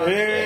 Yeah.